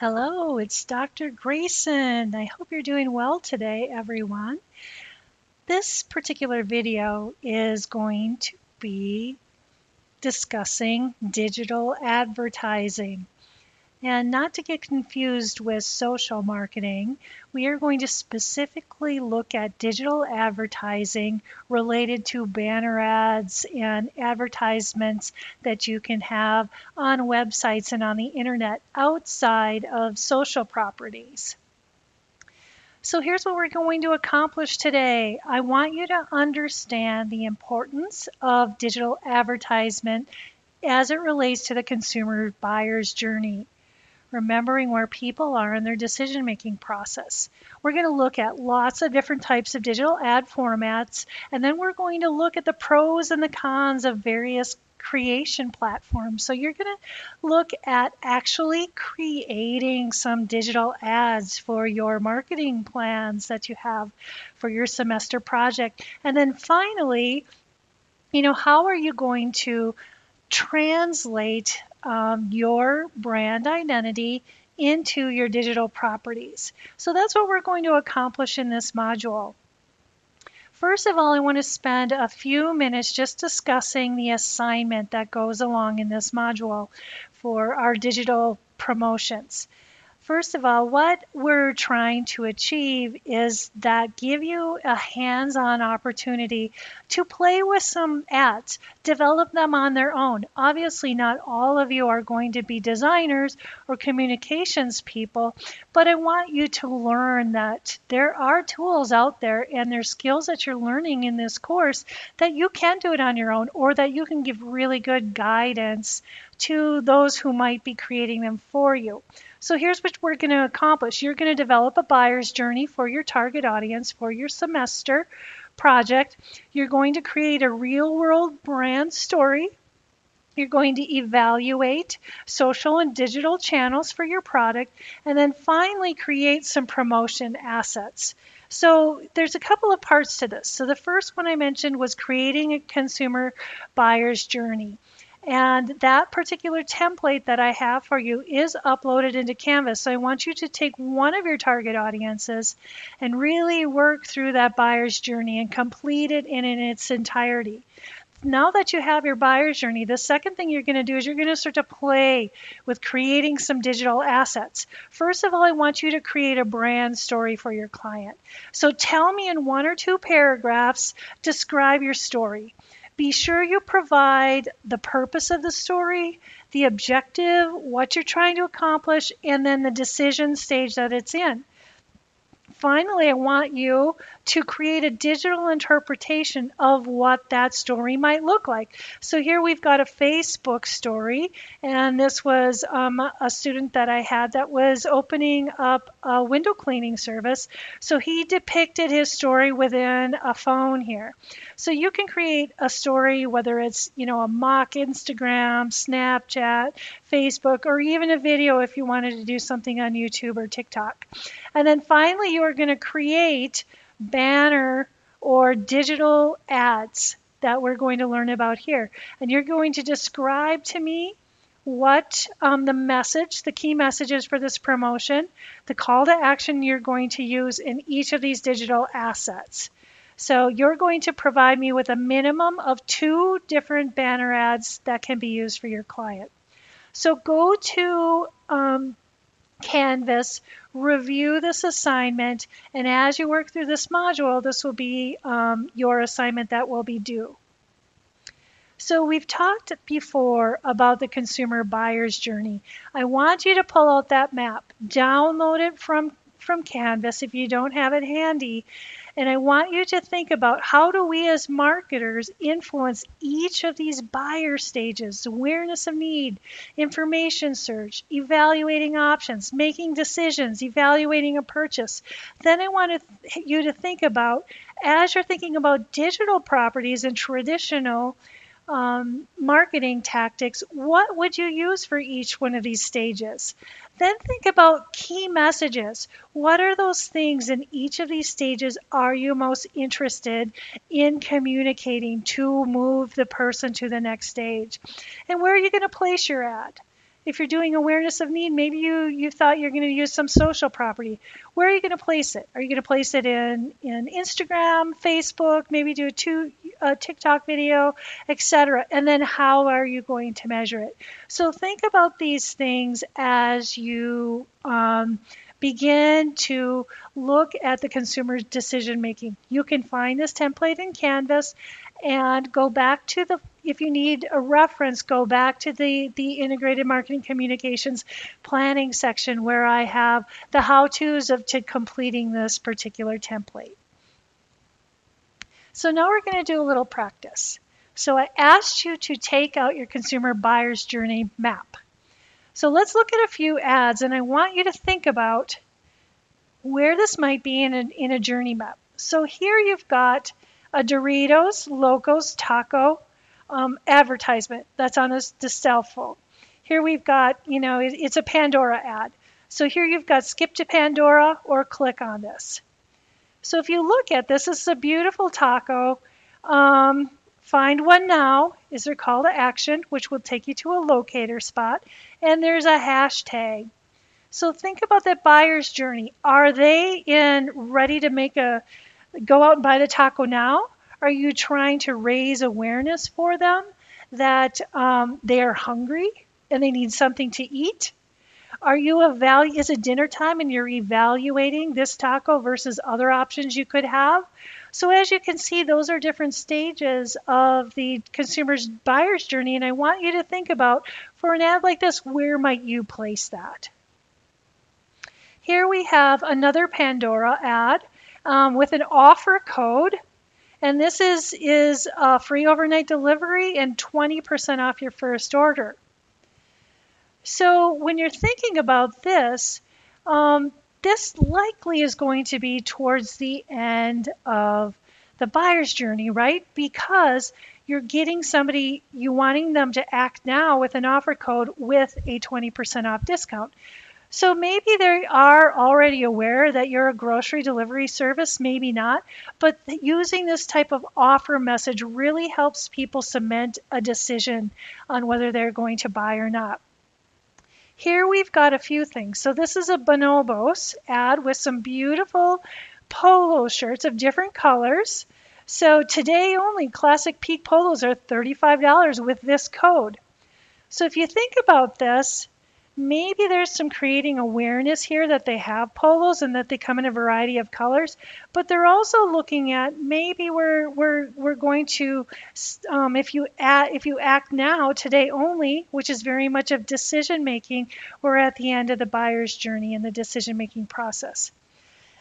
Hello, it's Dr. Grayson. I hope you're doing well today, everyone. This particular video is going to be discussing digital advertising. And not to get confused with social marketing, we are going to specifically look at digital advertising related to banner ads and advertisements that you can have on websites and on the internet outside of social properties. So here's what we're going to accomplish today. I want you to understand the importance of digital advertisement as it relates to the consumer buyer's journey remembering where people are in their decision making process. We're going to look at lots of different types of digital ad formats, and then we're going to look at the pros and the cons of various creation platforms. So you're going to look at actually creating some digital ads for your marketing plans that you have for your semester project. And then finally, you know, how are you going to translate um, your brand identity into your digital properties. So that's what we're going to accomplish in this module. First of all, I want to spend a few minutes just discussing the assignment that goes along in this module for our digital promotions. First of all, what we're trying to achieve is that give you a hands-on opportunity to play with some ads, develop them on their own. Obviously, not all of you are going to be designers or communications people, but I want you to learn that there are tools out there and there's skills that you're learning in this course that you can do it on your own or that you can give really good guidance to those who might be creating them for you. So here's what we're going to accomplish. You're going to develop a buyer's journey for your target audience for your semester project. You're going to create a real world brand story. You're going to evaluate social and digital channels for your product, and then finally create some promotion assets. So there's a couple of parts to this. So the first one I mentioned was creating a consumer buyer's journey. And that particular template that I have for you is uploaded into Canvas. So I want you to take one of your target audiences and really work through that buyer's journey and complete it in, in its entirety. Now that you have your buyer's journey, the second thing you're going to do is you're going to start to play with creating some digital assets. First of all, I want you to create a brand story for your client. So tell me in one or two paragraphs, describe your story. Be sure you provide the purpose of the story, the objective, what you're trying to accomplish, and then the decision stage that it's in. Finally, I want you to create a digital interpretation of what that story might look like. So here we've got a Facebook story, and this was um, a student that I had that was opening up a window cleaning service. So he depicted his story within a phone here. So you can create a story, whether it's you know a mock Instagram, Snapchat, Facebook, or even a video if you wanted to do something on YouTube or TikTok. And then finally, you are going to create banner or digital ads that we're going to learn about here. And you're going to describe to me what um, the message, the key messages for this promotion, the call to action you're going to use in each of these digital assets. So you're going to provide me with a minimum of two different banner ads that can be used for your client. So go to um, Canvas, review this assignment, and as you work through this module, this will be um, your assignment that will be due. So we've talked before about the consumer buyer's journey. I want you to pull out that map, download it from, from Canvas if you don't have it handy, and I want you to think about how do we as marketers influence each of these buyer stages, awareness of need, information search, evaluating options, making decisions, evaluating a purchase. Then I want you to think about, as you're thinking about digital properties and traditional um, marketing tactics, what would you use for each one of these stages? Then think about key messages. What are those things in each of these stages are you most interested in communicating to move the person to the next stage? And where are you going to place your ad? If you're doing awareness of need, maybe you, you thought you're going to use some social property. Where are you going to place it? Are you going to place it in, in Instagram, Facebook, maybe do a, two, a TikTok video, etc. And then how are you going to measure it? So think about these things as you um, begin to look at the consumer's decision making. You can find this template in Canvas and go back to the if you need a reference go back to the the integrated marketing communications planning section where i have the how to's of to completing this particular template. So now we're going to do a little practice. So i asked you to take out your consumer buyer's journey map. So let's look at a few ads and i want you to think about where this might be in a, in a journey map. So here you've got a Doritos Locos Taco um, advertisement that's on the cell phone. Here we've got, you know, it, it's a Pandora ad. So here you've got skip to Pandora or click on this. So if you look at this, this is a beautiful taco. Um, find one now is their call to action, which will take you to a locator spot. And there's a hashtag. So think about that buyer's journey. Are they in ready to make a go out and buy the taco now? Are you trying to raise awareness for them that um, they are hungry and they need something to eat? Are you evalu- is it dinner time and you're evaluating this taco versus other options you could have? So as you can see, those are different stages of the consumer's buyer's journey, and I want you to think about for an ad like this, where might you place that? Here we have another Pandora ad um, with an offer code. And this is, is a free overnight delivery and 20% off your first order. So when you're thinking about this, um, this likely is going to be towards the end of the buyer's journey, right? Because you're getting somebody, you wanting them to act now with an offer code with a 20% off discount. So maybe they are already aware that you're a grocery delivery service, maybe not, but using this type of offer message really helps people cement a decision on whether they're going to buy or not. Here we've got a few things. So this is a Bonobos ad with some beautiful polo shirts of different colors. So today only classic peak polos are $35 with this code. So if you think about this, maybe there's some creating awareness here that they have polos and that they come in a variety of colors but they're also looking at maybe we're we're we're going to um, if you act if you act now today only which is very much of decision making we're at the end of the buyer's journey in the decision making process.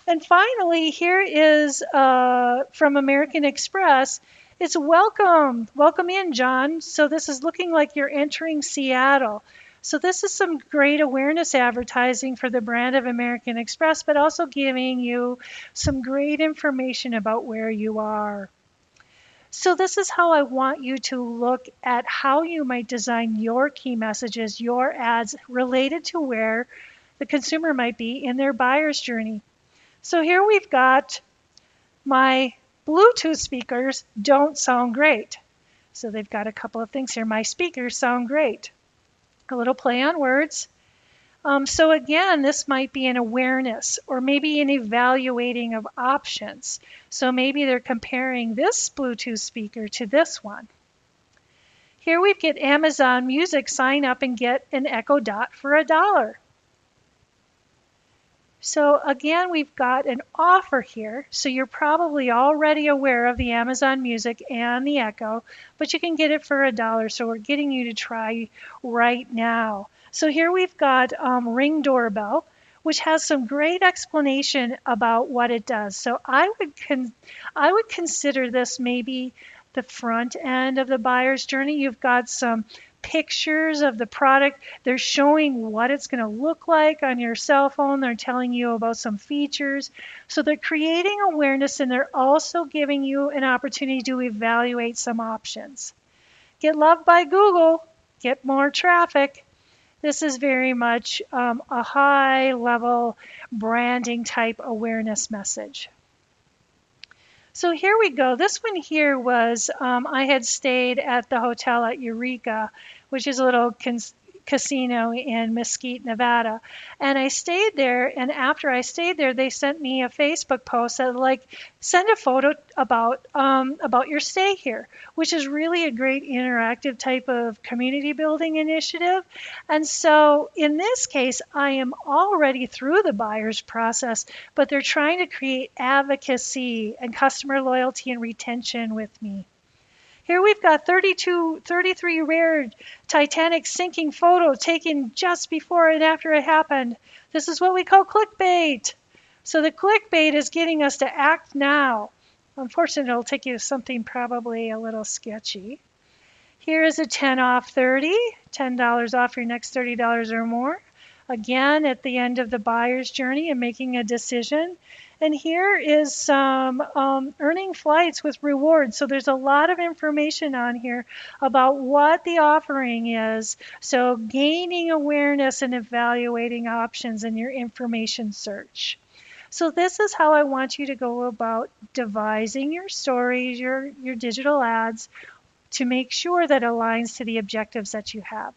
And finally here is uh, from american express it's welcome welcome in john. So this is looking like you're entering seattle so this is some great awareness advertising for the brand of American Express, but also giving you some great information about where you are. So this is how I want you to look at how you might design your key messages, your ads related to where the consumer might be in their buyer's journey. So here we've got my Bluetooth speakers don't sound great. So they've got a couple of things here. My speakers sound great a little play on words. Um, so again, this might be an awareness or maybe an evaluating of options. So maybe they're comparing this Bluetooth speaker to this one. Here we get Amazon Music, sign up and get an Echo Dot for a dollar. So again, we've got an offer here. So you're probably already aware of the Amazon Music and the Echo, but you can get it for a dollar. So we're getting you to try right now. So here we've got um, Ring Doorbell, which has some great explanation about what it does. So I would con- I would consider this maybe the front end of the buyer's journey. You've got some pictures of the product. They're showing what it's going to look like on your cell phone. They're telling you about some features. So they're creating awareness and they're also giving you an opportunity to evaluate some options. Get loved by Google, get more traffic. This is very much um, a high level branding type awareness message. So here we go. This one here was um, I had stayed at the hotel at Eureka, which is a little casino in Mesquite, Nevada. And I stayed there, and after I stayed there, they sent me a Facebook post that like send a photo about um, about your stay here, which is really a great interactive type of community building initiative. And so in this case, I am already through the buyer's process, but they're trying to create advocacy and customer loyalty and retention with me. Here we've got 32, 33 rare Titanic sinking photo taken just before and after it happened. This is what we call clickbait. So the clickbait is getting us to act now. Unfortunately, it'll take you to something probably a little sketchy. Here is a 10 off 30, $10 off your next $30 or more. Again, at the end of the buyer's journey and making a decision. And here is some um, earning flights with rewards. So there's a lot of information on here about what the offering is. So gaining awareness and evaluating options in your information search. So this is how I want you to go about devising your stories, your, your digital ads to make sure that aligns to the objectives that you have.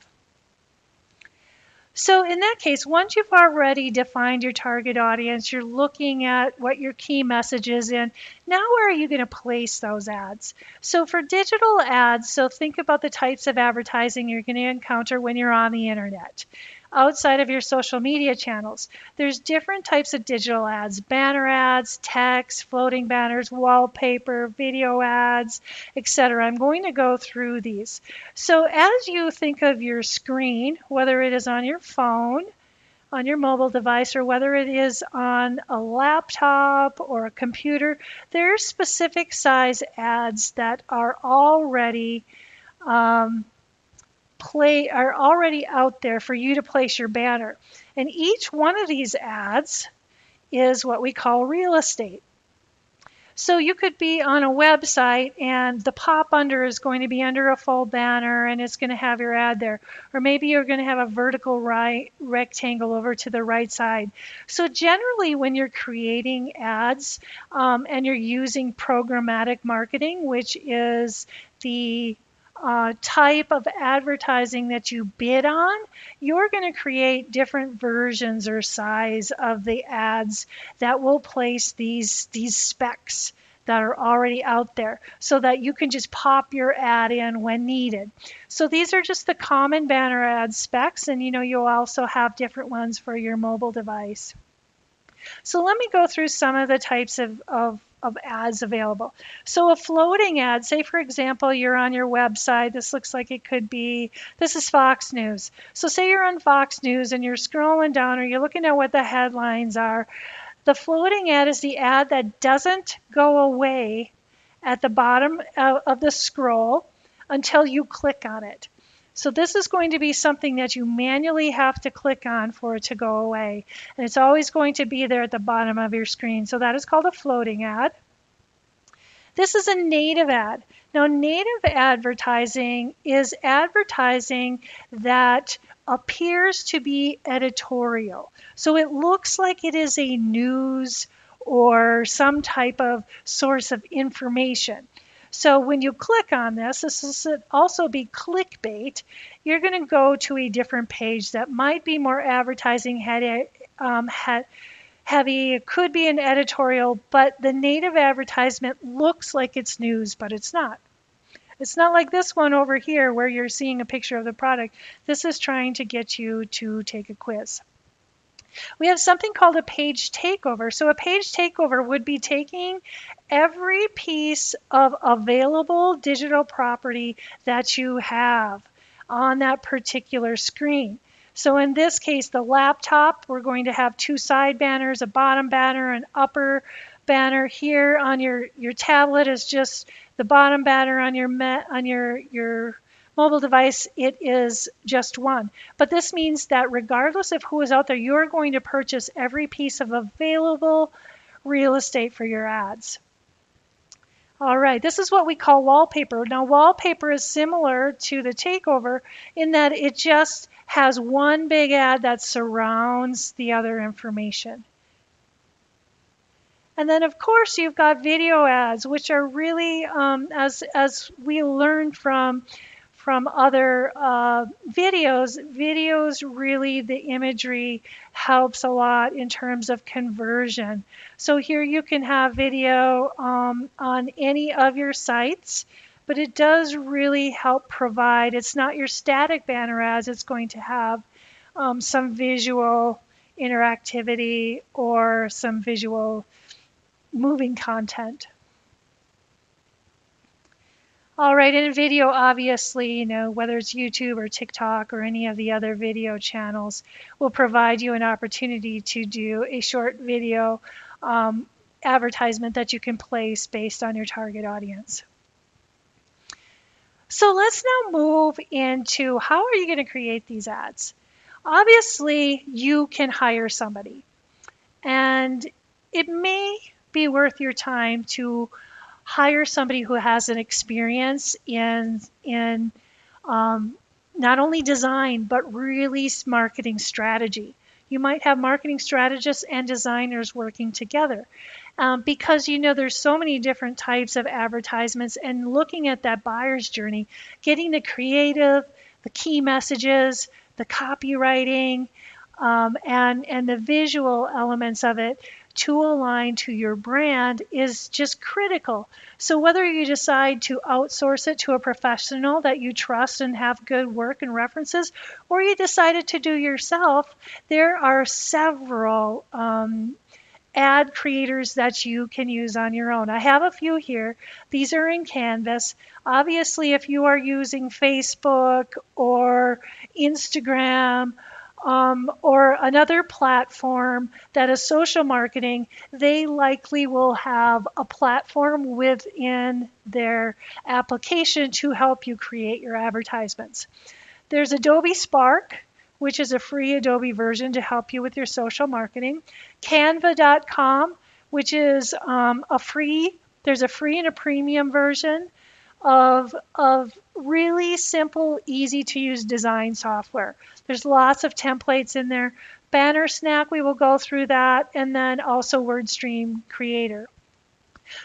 So in that case, once you've already defined your target audience, you're looking at what your key message is in, now where are you going to place those ads? So for digital ads, so think about the types of advertising you're going to encounter when you're on the internet outside of your social media channels. There's different types of digital ads, banner ads, text, floating banners, wallpaper, video ads, etc. I'm going to go through these. So as you think of your screen, whether it is on your phone, on your mobile device or whether it is on a laptop or a computer, there are specific size ads that are already um, play are already out there for you to place your banner. And each one of these ads is what we call real estate. So you could be on a website and the pop under is going to be under a full banner and it's going to have your ad there. Or maybe you're going to have a vertical right rectangle over to the right side. So generally when you're creating ads um, and you're using programmatic marketing, which is the uh, type of advertising that you bid on, you're going to create different versions or size of the ads that will place these these specs that are already out there so that you can just pop your ad in when needed. So these are just the common banner ad specs and you know you'll also have different ones for your mobile device. So let me go through some of the types of, of of ads available. So a floating ad, say for example, you're on your website, this looks like it could be, this is Fox News. So say you're on Fox News and you're scrolling down or you're looking at what the headlines are. The floating ad is the ad that doesn't go away at the bottom uh, of the scroll until you click on it. So this is going to be something that you manually have to click on for it to go away. And it's always going to be there at the bottom of your screen. So that is called a floating ad. This is a native ad. Now, native advertising is advertising that appears to be editorial. So it looks like it is a news or some type of source of information. So when you click on this, this will also be clickbait. You're going to go to a different page that might be more advertising heavy. Um, heavy. It could be an editorial, but the native advertisement looks like it's news, but it's not. It's not like this one over here where you're seeing a picture of the product. This is trying to get you to take a quiz. We have something called a page takeover. So a page takeover would be taking every piece of available digital property that you have on that particular screen. So in this case, the laptop, we're going to have two side banners, a bottom banner, an upper banner. Here on your, your tablet is just the bottom banner on your on your your mobile device, it is just one. But this means that regardless of who is out there, you're going to purchase every piece of available real estate for your ads. All right, this is what we call wallpaper. Now, wallpaper is similar to the takeover in that it just has one big ad that surrounds the other information. And then, of course, you've got video ads, which are really, um, as as we learned from from other uh, videos, videos really, the imagery helps a lot in terms of conversion. So here you can have video um, on any of your sites, but it does really help provide, it's not your static banner ads, it's going to have um, some visual interactivity or some visual moving content. All right, in video, obviously, you know, whether it's YouTube or TikTok or any of the other video channels, will provide you an opportunity to do a short video um, advertisement that you can place based on your target audience. So let's now move into how are you going to create these ads? Obviously, you can hire somebody, and it may be worth your time to hire somebody who has an experience in in um, not only design but really marketing strategy. You might have marketing strategists and designers working together um, because you know there's so many different types of advertisements and looking at that buyer's journey, getting the creative, the key messages, the copywriting, um, and and the visual elements of it to align to your brand is just critical. So, whether you decide to outsource it to a professional that you trust and have good work and references, or you decided to do yourself, there are several um, ad creators that you can use on your own. I have a few here. These are in Canvas. Obviously, if you are using Facebook or Instagram um, or another platform that is social marketing, they likely will have a platform within their application to help you create your advertisements. There's Adobe Spark, which is a free Adobe version to help you with your social marketing. Canva.com, which is um, a free, there's a free and a premium version of, of really simple, easy to use design software. There's lots of templates in there. Bannersnack, we will go through that, and then also WordStream Creator.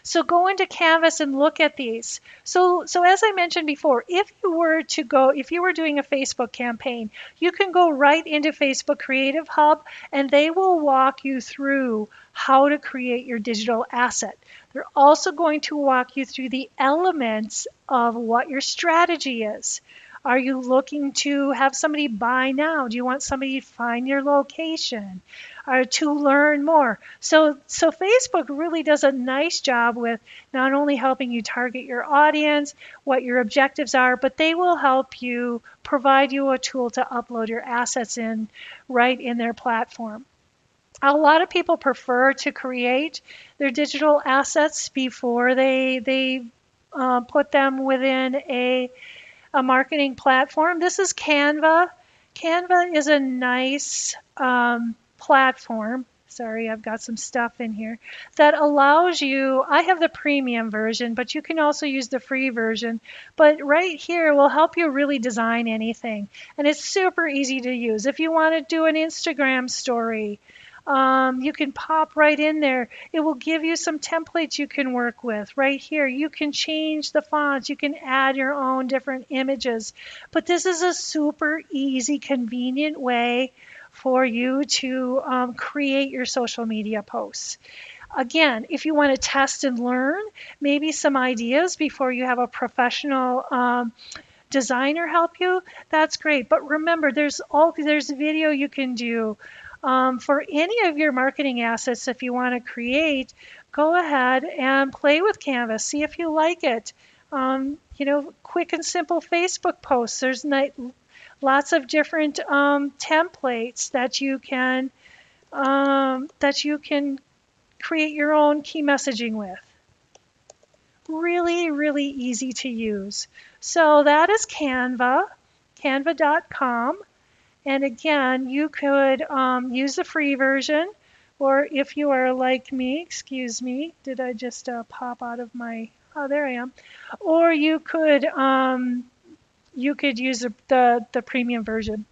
So go into Canvas and look at these. So, so as I mentioned before, if you were to go, if you were doing a Facebook campaign, you can go right into Facebook Creative Hub and they will walk you through how to create your digital asset. They're also going to walk you through the elements of what your strategy is. Are you looking to have somebody buy now? Do you want somebody to find your location? Or to learn more? So, so Facebook really does a nice job with not only helping you target your audience, what your objectives are, but they will help you provide you a tool to upload your assets in right in their platform. A lot of people prefer to create their digital assets before they they uh, put them within a a marketing platform. This is Canva. Canva is a nice um, platform. Sorry, I've got some stuff in here that allows you. I have the premium version, but you can also use the free version. But right here will help you really design anything. And it's super easy to use. If you want to do an Instagram story, um, you can pop right in there. It will give you some templates you can work with right here. You can change the fonts. You can add your own different images. But this is a super easy, convenient way for you to um, create your social media posts. Again, if you want to test and learn, maybe some ideas before you have a professional um, designer help you, that's great. But remember, there's all there's a video you can do um, for any of your marketing assets, if you want to create, go ahead and play with Canvas. See if you like it. Um, you know, quick and simple Facebook posts. There's lots of different um, templates that you can um, that you can create your own key messaging with. Really, really easy to use. So that is Canva, canva.com. And again, you could um, use the free version, or if you are like me, excuse me, did I just uh, pop out of my, oh, there I am. Or you could, um, you could use the, the, the premium version.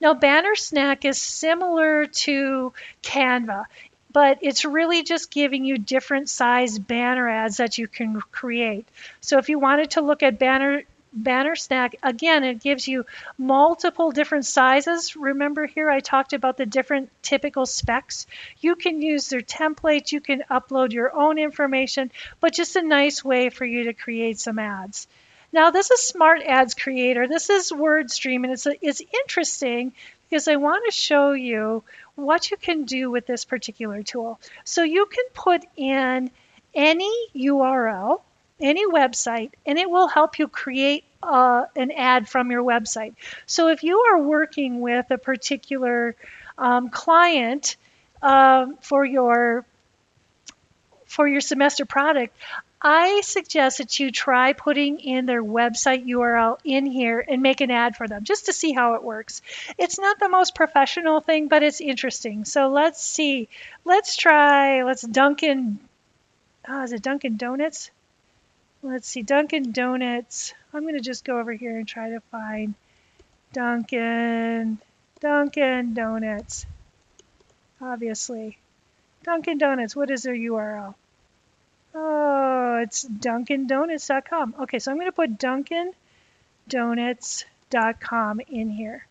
Now, Bannersnack is similar to Canva, but it's really just giving you different size banner ads that you can create. So if you wanted to look at banner Bannersnack. again, it gives you multiple different sizes. Remember here I talked about the different typical specs. You can use their templates, you can upload your own information, but just a nice way for you to create some ads. Now this is Smart Ads Creator. This is WordStream and it's, it's interesting because I want to show you what you can do with this particular tool. So you can put in any URL, any website, and it will help you create uh, an ad from your website. So if you are working with a particular um, client uh, for your for your semester product, I suggest that you try putting in their website URL in here and make an ad for them just to see how it works. It's not the most professional thing, but it's interesting. So let's see. Let's try, let's Dunkin', oh, is it Dunkin' Donuts? Let's see, Dunkin' Donuts. I'm going to just go over here and try to find Dunkin', Dunkin' Donuts. Obviously. Dunkin' Donuts, what is their URL? Oh, it's dunkindonuts.com. Okay, so I'm going to put dunkindonuts.com in here.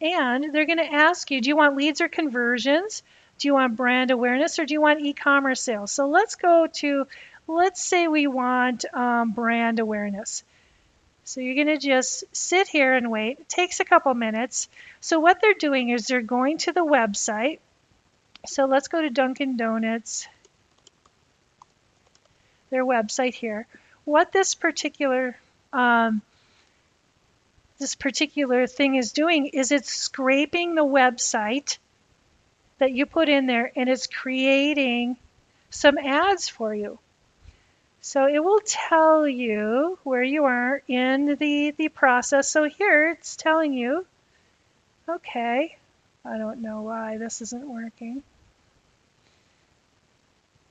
And they're going to ask you, do you want leads or conversions? Do you want brand awareness or do you want e-commerce sales? So let's go to, let's say we want um, brand awareness. So you're going to just sit here and wait. It takes a couple minutes. So what they're doing is they're going to the website. So let's go to Dunkin' Donuts their website here. What this particular um, this particular thing is doing is it's scraping the website that you put in there and it's creating some ads for you. So it will tell you where you are in the, the process. So here it's telling you, okay, I don't know why this isn't working.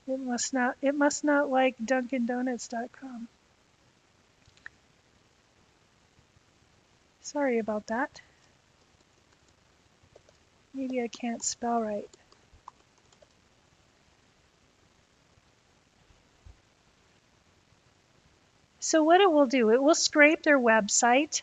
It must not it must not like dunkindonuts.com. Sorry about that. Maybe I can't spell right. So what it will do, it will scrape their website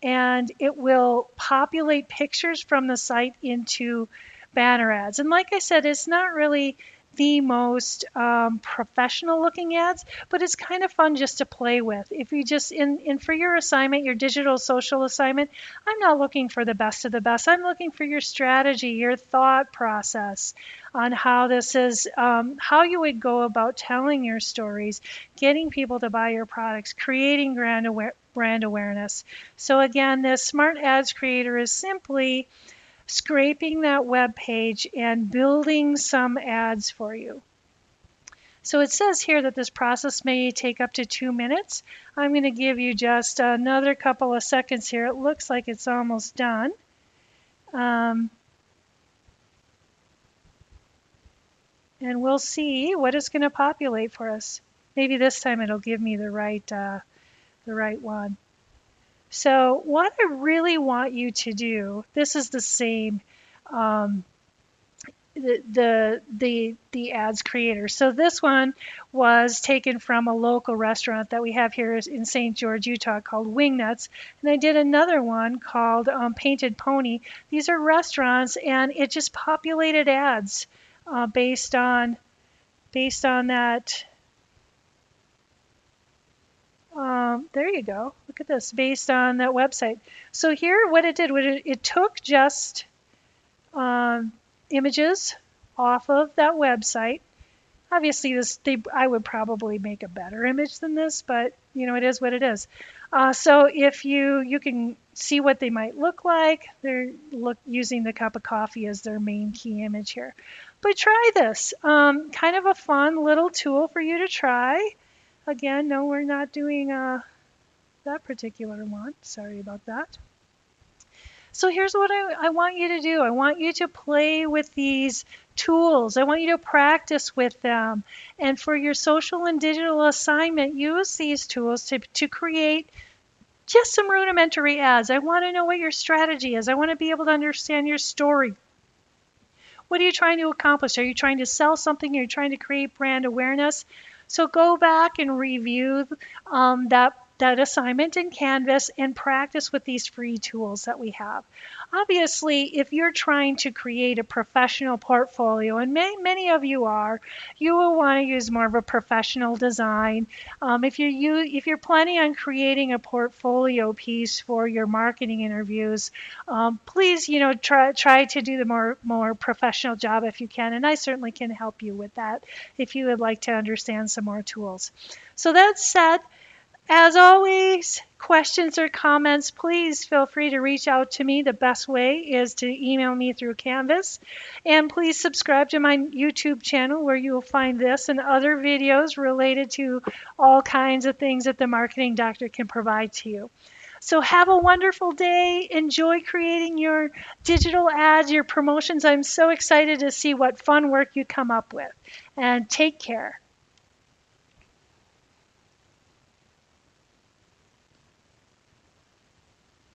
and it will populate pictures from the site into banner ads. And like I said, it's not really the most um, professional looking ads, but it's kind of fun just to play with. If you just, in, in for your assignment, your digital social assignment, I'm not looking for the best of the best. I'm looking for your strategy, your thought process on how this is, um, how you would go about telling your stories, getting people to buy your products, creating brand, aware, brand awareness. So again, this Smart Ads Creator is simply scraping that web page and building some ads for you. So it says here that this process may take up to two minutes. I'm going to give you just another couple of seconds here. It looks like it's almost done. Um, and we'll see what is going to populate for us. Maybe this time it'll give me the right, uh, the right one. So what I really want you to do, this is the same, um, the, the, the, the ads creator. So this one was taken from a local restaurant that we have here in St. George, Utah called Wingnuts. And I did another one called um, Painted Pony. These are restaurants and it just populated ads uh, based on based on that um, there you go. At this, based on that website. So here, what it did, what it, it took just um, images off of that website. Obviously, this they, I would probably make a better image than this, but you know, it is what it is. Uh, so if you you can see what they might look like, they're look using the cup of coffee as their main key image here. But try this, um, kind of a fun little tool for you to try. Again, no, we're not doing uh, that particular one. Sorry about that. So here's what I, I, want you to do. I want you to play with these tools. I want you to practice with them. And for your social and digital assignment, use these tools to, to create just some rudimentary ads. I want to know what your strategy is. I want to be able to understand your story. What are you trying to accomplish? Are you trying to sell something? Are you trying to create brand awareness? So go back and review um, that that assignment in Canvas and practice with these free tools that we have. Obviously, if you're trying to create a professional portfolio, and many, many of you are, you will want to use more of a professional design. Um, if you you if you're planning on creating a portfolio piece for your marketing interviews, um, please you know try try to do the more more professional job if you can, and I certainly can help you with that if you would like to understand some more tools. So that said. As always, questions or comments, please feel free to reach out to me. The best way is to email me through Canvas. And please subscribe to my YouTube channel where you will find this and other videos related to all kinds of things that the marketing doctor can provide to you. So have a wonderful day. Enjoy creating your digital ads, your promotions. I'm so excited to see what fun work you come up with. And take care.